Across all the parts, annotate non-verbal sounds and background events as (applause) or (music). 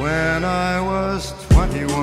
when I was 21.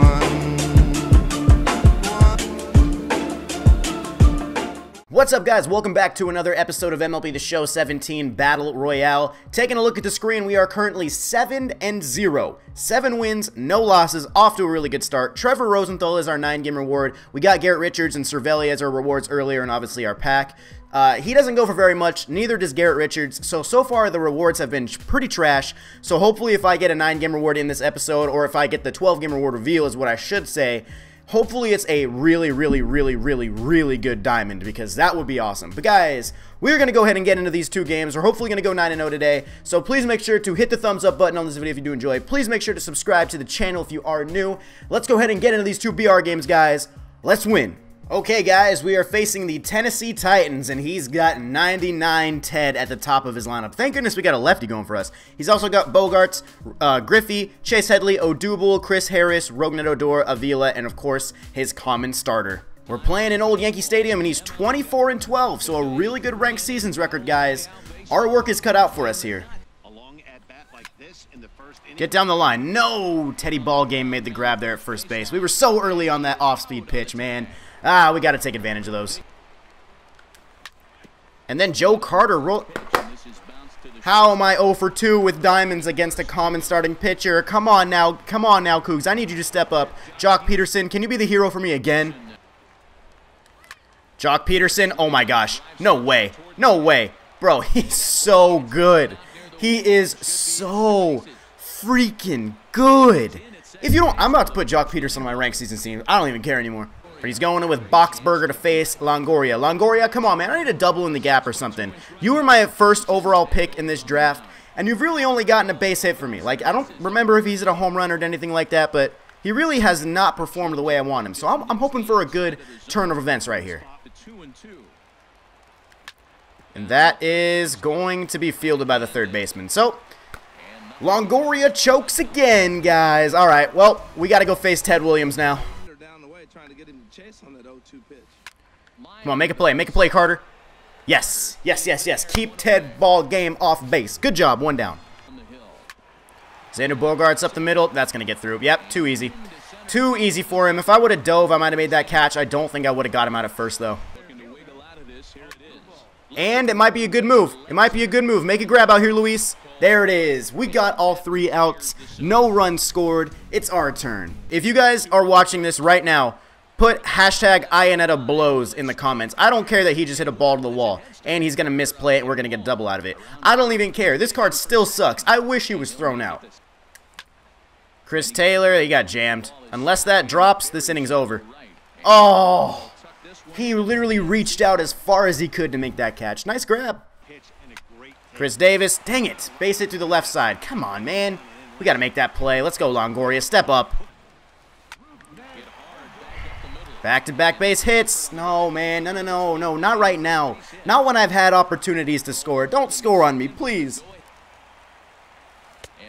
What's up, guys? Welcome back to another episode of MLB The Show 17 Battle Royale. Taking a look at the screen, we are currently 7 and 0. 7 wins, no losses, off to a really good start. Trevor Rosenthal is our 9 game reward. We got Garrett Richards and Cervelli as our rewards earlier, and obviously our pack. Uh, he doesn't go for very much, neither does Garrett Richards, so so far the rewards have been pretty trash, so hopefully if I get a 9 game reward in this episode, or if I get the 12 game reward reveal is what I should say, Hopefully it's a really, really, really, really, really good diamond because that would be awesome. But guys, we're going to go ahead and get into these two games. We're hopefully going to go 9-0 today. So please make sure to hit the thumbs up button on this video if you do enjoy. Please make sure to subscribe to the channel if you are new. Let's go ahead and get into these two BR games, guys. Let's win. Okay, guys, we are facing the Tennessee Titans, and he's got 99 Ted at the top of his lineup. Thank goodness we got a lefty going for us. He's also got Bogaerts, uh, Griffey, Chase Headley, Odubel, Chris Harris, Rougned Odor, Avila, and of course, his common starter. We're playing in Old Yankee Stadium, and he's 24 and 12, so a really good ranked seasons record, guys. Our work is cut out for us here. Get down the line. No! Teddy Ballgame made the grab there at first base. We were so early on that off-speed pitch, man. Ah, we got to take advantage of those. And then Joe Carter roll. How am I 0 for 2 with diamonds against a common starting pitcher? Come on now. Come on now, Koogs. I need you to step up. Joc Pederson, can you be the hero for me again? Joc Pederson, oh my gosh. No way. No way. Bro, (laughs) he's so good. He is so freaking good. If you don't, I'm about to put Joc Pederson on my rank season scene. I don't even care anymore. But he's going in with Boxberger to face Longoria. Longoria, come on, man. I need a double in the gap or something. You were my first overall pick in this draft, and you've really only gotten a base hit for me. Like, I don't remember if he's at a home run or anything like that, but he really has not performed the way I want him. So I'm, I'm hoping for a good turn of events right here. And that is going to be fielded by the third baseman. So, Longoria chokes again, guys. All right, well, we got to go face Ted Williams now. Come on, make a play. Make a play, Carter. Yes, yes, yes, yes. Keep Ted ball game off base. Good job. One down. Xander Bogaerts up the middle. That's going to get through. Yep, too easy. Too easy for him. If I would have dove, I might have made that catch. I don't think I would have got him out at first, though. And it might be a good move. It might be a good move. Make a grab out here, Luis. There it is. We got all three outs. No runs scored. It's our turn. If you guys are watching this right now, put hashtag Iannetta blows in the comments. I don't care that he just hit a ball to the wall and he's going to misplay it and we're going to get a double out of it. I don't even care. This card still sucks. I wish he was thrown out. Chris Taylor, he got jammed. Unless that drops, this inning's over. Oh, he literally reached out as far as he could to make that catch. Nice grab. Chris Davis, dang it. Base it to the left side. Come on, man. We got to make that play. Let's go, Longoria. Step up. Back-to-back -back base hits. No, man. No, no, no, no. Not right now. Not when I've had opportunities to score. Don't score on me, please.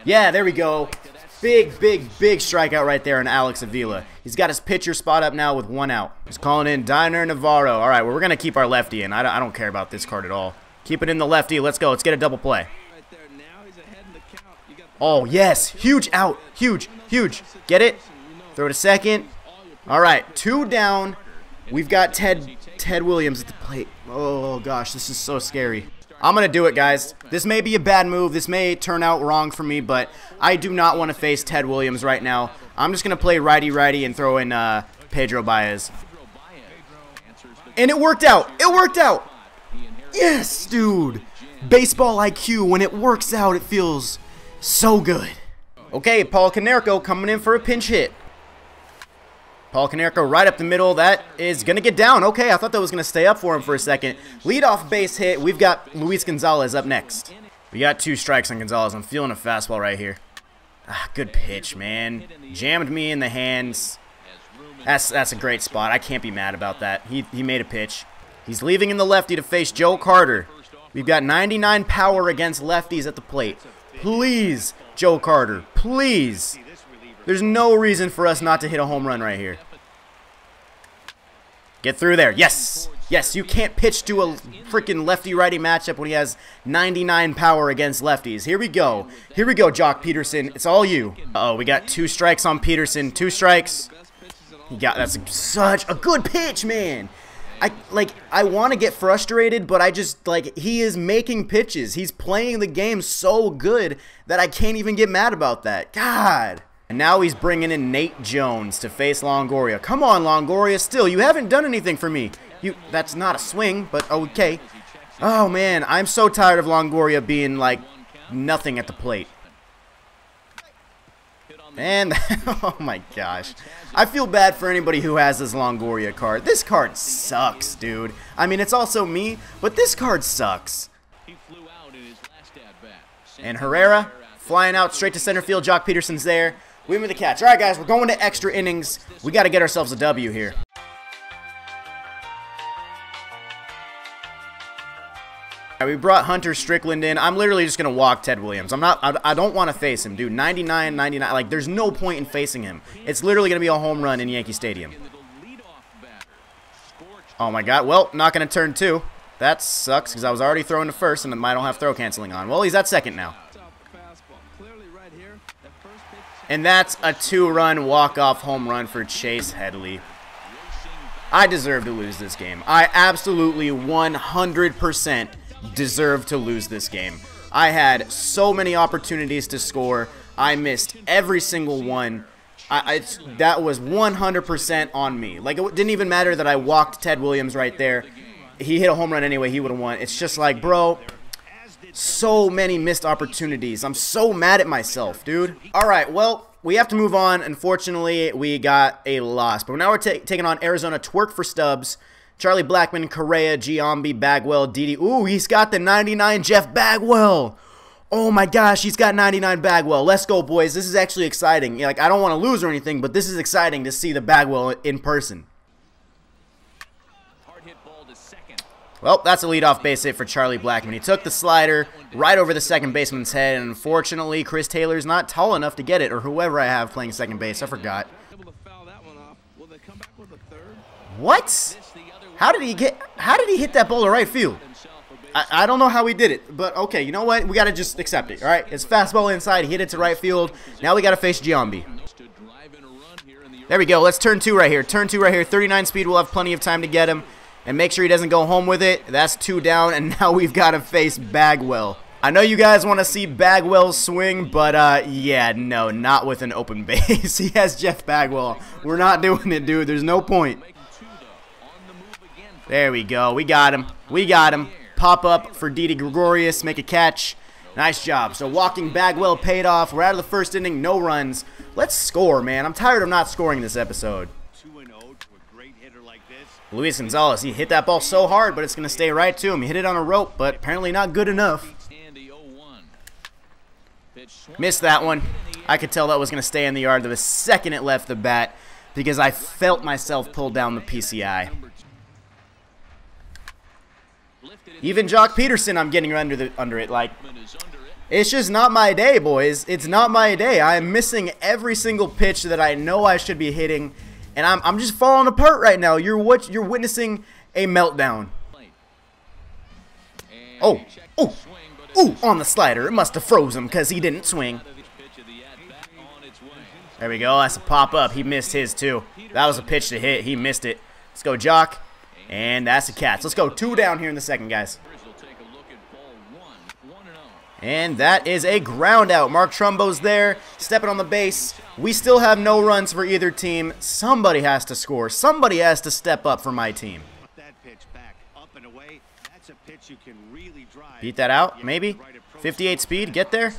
Yeah, there we go. Big, big, big strikeout right there on Alex Avila. He's got his pitcher spot up now with one out. He's calling in Dioner Navarro. All right, well, we're going to keep our lefty in. I don't, I don't care about this card at all. Keep it in the lefty. Let's go. Let's get a double play. Oh, yes. Huge out. Huge, huge. Get it? Throw it a second. All right, two down. We've got Ted Ted Williams at the plate. Oh gosh, this is so scary. I'm going to do it, guys. This may be a bad move. This may turn out wrong for me, but I do not want to face Ted Williams right now. I'm just going to play righty-righty and throw in uh, Pedro Baez. And it worked out. It worked out. Yes, dude. Baseball IQ, when it works out, it feels so good. Okay, Paul Konerko coming in for a pinch hit. Paul Konerko right up the middle. That is going to get down. Okay, I thought that was going to stay up for him for a second. Lead off base hit. We've got Luis Gonzalez up next. We got two strikes on Gonzalez. I'm feeling a fastball right here. Ah, good pitch, man. Jammed me in the hands. That's that's a great spot. I can't be mad about that. He, he made a pitch. He's leaving in the lefty to face Joe Carter. We've got 99 power against lefties at the plate. Please, Joe Carter. Please. There's no reason for us not to hit a home run right here. Get through there. Yes. Yes, you can't pitch to a freaking lefty-righty matchup when he has 99 power against lefties. Here we go. Here we go, Joc Pederson. It's all you. Uh oh, we got two strikes on Pederson. Two strikes. He got that's such a good pitch, man. I like I want to get frustrated, but I just like he is making pitches. He's playing the game so good that I can't even get mad about that. God. And now he's bringing in Nate Jones to face Longoria. Come on, Longoria. Still, you haven't done anything for me. You that's not a swing, but okay. Oh man, I'm so tired of Longoria being like nothing at the plate. And (laughs) oh my gosh. I feel bad for anybody who has this Longoria card. This card sucks, dude. I mean, it's also me, but this card sucks. And Herrera flying out straight to center field. Joc Pederson's there. We with the catch. All right, guys, we're going to extra innings. We got to get ourselves a W here. We brought Hunter Strickland in. I'm literally just going to walk Ted Williams. I'm not, I, I don't want to face him, dude. 99, 99. Like, there's no point in facing him. It's literally going to be a home run in Yankee Stadium. Oh, my God. Well, not going to turn two. That sucks because I was already throwing to first and I don't have throw canceling on. Well, he's at second now. And that's a two-run walk-off home run for Chase Headley. I deserve to lose this game. I absolutely 100% deserve to lose this game. I had so many opportunities to score. I missed every single one. I, I that was 100% on me. Like, it didn't even matter that I walked Ted Williams right there. He hit a home run anyway. He would have won. It's just like, bro, so many missed opportunities. I'm so mad at myself, dude. All right, well, we have to move on. Unfortunately, we got a loss. But now we're taking on Arizona Twerk for Stubbs. Charlie Blackmon, Correa, Giambi, Bagwell, Didi. Ooh, he's got the 99 Jeff Bagwell. Oh my gosh, he's got 99 Bagwell. Let's go, boys. This is actually exciting. Like, I don't want to lose or anything, but this is exciting to see the Bagwell in person. Well, that's a leadoff base hit for Charlie Blackmon. He took the slider right over the second baseman's head, and unfortunately, Chris Taylor's not tall enough to get it, or whoever I have playing second base. I forgot. What? How did he get? How did he hit that ball to right field? I, I don't know how he did it, but okay. You know what? We gotta just accept it. All right, it's fastball inside. Hit it to right field. Now we gotta face Giambi. There we go. Let's turn two right here. Turn two right here. 39 speed. We'll have plenty of time to get him and make sure he doesn't go home with it. That's two down, and (laughs) now we've got to face Bagwell. I know you guys want to see Bagwell swing, but uh, yeah, no, not with an open (laughs) base. he has Jeff Bagwell. We're not doing it, dude. There's no point. There we go. We got him. We got him. Pop up for Didi Gregorius. Make a catch. Nice job. So walking Bagwell paid off. We're out of the first inning. No runs. Let's score, man. I'm tired of not scoring this episode. Luis Gonzalez, he hit that ball so hard, but it's going to stay right to him. He hit it on a rope, but apparently not good enough. Missed that one. I could tell that was going to stay in the yard the second it left the bat because I felt myself pull down the PCI. Even Joc Pederson, I'm getting under the under it. Like, it's just not my day, boys. It's not my day. I am missing every single pitch that I know I should be hitting and I'm, I'm just falling apart right now. You're what you're witnessing a meltdown. Oh, oh, oh, on the slider. It must have froze him because he didn't swing. There we go. That's a pop up. He missed his too. That was a pitch to hit. He missed it. Let's go, Joc. And that's a catch. Let's go. Two down here in the second, guys. And that is a ground out. Mark Trumbo's there, stepping on the base. We still have no runs for either team. Somebody has to score. Somebody has to step up for my team. Beat that out, maybe? 58 speed, get there?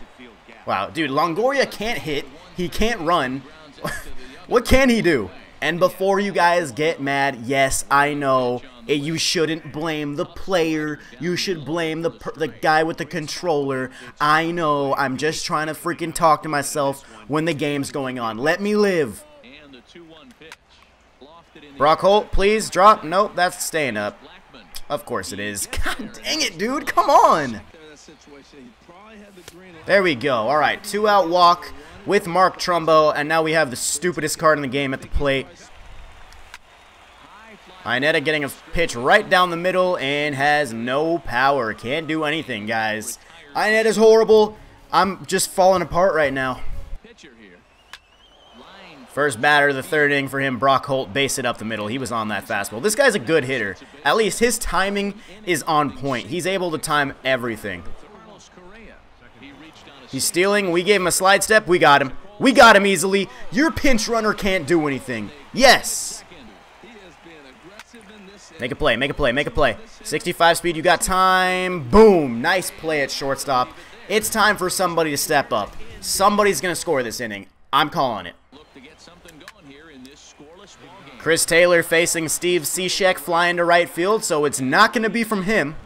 Wow, dude, Longoria can't hit. He can't run. (laughs) what can he do? And before you guys get mad, yes, I know you shouldn't blame the player. You should blame the the guy with the controller. I know. I'm just trying to freaking talk to myself when the game's going on. Let me live. Brock Holt, please drop. Nope, that's staying up. Of course it is. God dang it, dude. Come on. There we go. All right, two out walk with Mark Trumbo, and now we have the stupidest card in the game at the plate. Iannetta getting a pitch right down the middle and has no power. Can't do anything, guys. Iannetta's horrible. I'm just falling apart right now. First batter of the third inning for him, Brock Holt, base it up the middle. He was on that fastball. This guy's a good hitter. At least his timing is on point. He's able to time everything. He's stealing. We gave him a slide step. We got him. We got him easily. Your pinch runner can't do anything. Yes. Make a play. Make a play. Make a play. 65 speed. You got time. Boom. Nice play at shortstop. It's time for somebody to step up. Somebody's going to score this inning. I'm calling it. Chris Taylor facing Steve Cishek flying to right field, so it's not going to be from him.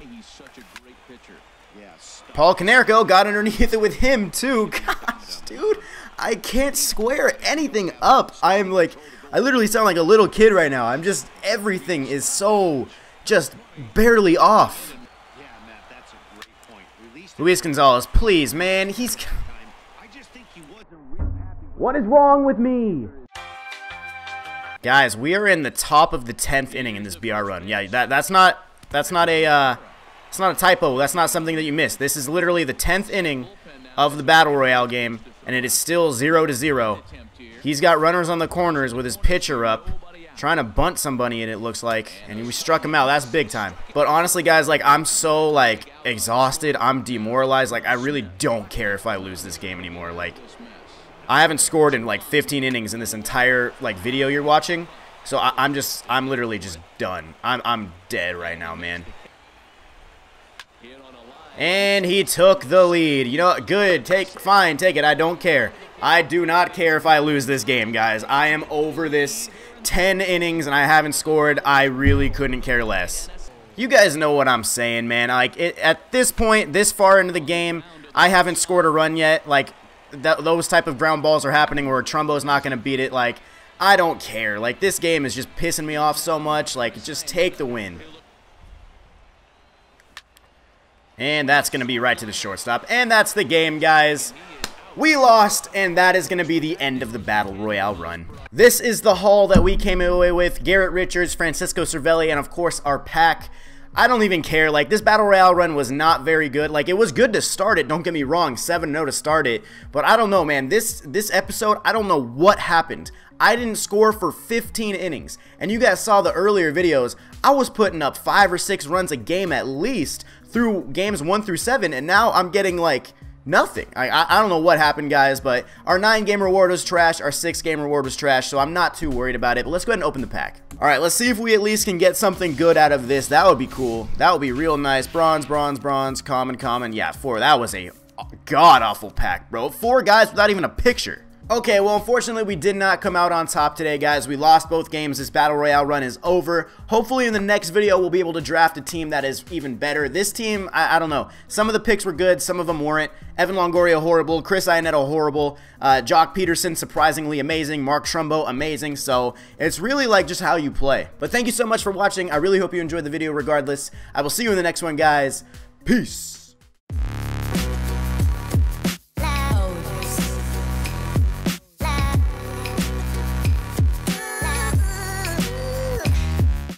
Paul Konerko got underneath it with him, too. (laughs) Gosh, dude, I can't square anything up. I'm like, I literally sound like a little kid right now. I'm just, everything is so just barely off. Luis Gonzalez, please, man. He's. (laughs) What is wrong with me? Guys, we are in the top of the 10th inning in this BR run. Yeah, that that's not that's not a uh, it's not a typo. That's not something that you missed. This is literally the 10th inning of the Battle Royale game, and it is still 0 to 0. He's got runners on the corners with his pitcher up, trying to bunt somebody, and it looks like, and we struck him out. That's big time. But honestly, guys, like, I'm so, like, exhausted. I'm demoralized. Like, I really don't care if I lose this game anymore. Like, I haven't scored in like 15 innings in this entire like video you're watching. So I, am just, I'm literally just done. I'm, I'm dead right now, man. And he took the lead. You know, good. Take, fine, take it. I don't care. I do not care if I lose this game, guys. I am over this 10 innings and I haven't scored. I really couldn't care less. You guys know what I'm saying, man. Like, it, at this point, this far into the game, I haven't scored a run yet. Like, th those type of ground balls are happening where Trumbo's not going to beat it, like, I don't care. Like, this game is just pissing me off so much. Like, just take the win. And that's going to be right to the shortstop. And that's the game, guys. We lost, and that is going to be the end of the Battle Royale run. This is the haul that we came away with. Garrett Richards, Francisco Cervelli, and of course our pack. I don't even care. Like, this Battle Royale run was not very good. Like, it was good to start it. Don't get me wrong. 7-0 to start it. But I don't know, man. This, this episode, I don't know what happened. I didn't score for 15 innings. And you guys saw the earlier videos. I was putting up 5 or 6 runs a game at least through games 1 through 7. And now I'm getting, like, Nothing. I, I, I don't know what happened, guys, but our 9-game reward was trash. Our 6-game reward was trash, so I'm not too worried about it. But let's go ahead and open the pack. All right, let's see if we at least can get something good out of this. That would be cool. That would be real nice. Bronze, bronze, bronze, common, common. Yeah, four. That was a god-awful pack, bro. Four guys without even a picture. Okay, well, unfortunately, we did not come out on top today, guys. We lost both games. This Battle Royale run is over. Hopefully, in the next video, we'll be able to draft a team that is even better. This team, I, I don't know. Some of the picks were good. Some of them weren't. Evan Longoria, horrible. Chris Iannetta, horrible. Uh, Joc Pederson, surprisingly amazing. Mark Trumbo, amazing. So, it's really like just how you play. But thank you so much for watching. I really hope you enjoyed the video regardless. I will see you in the next one, guys. Peace.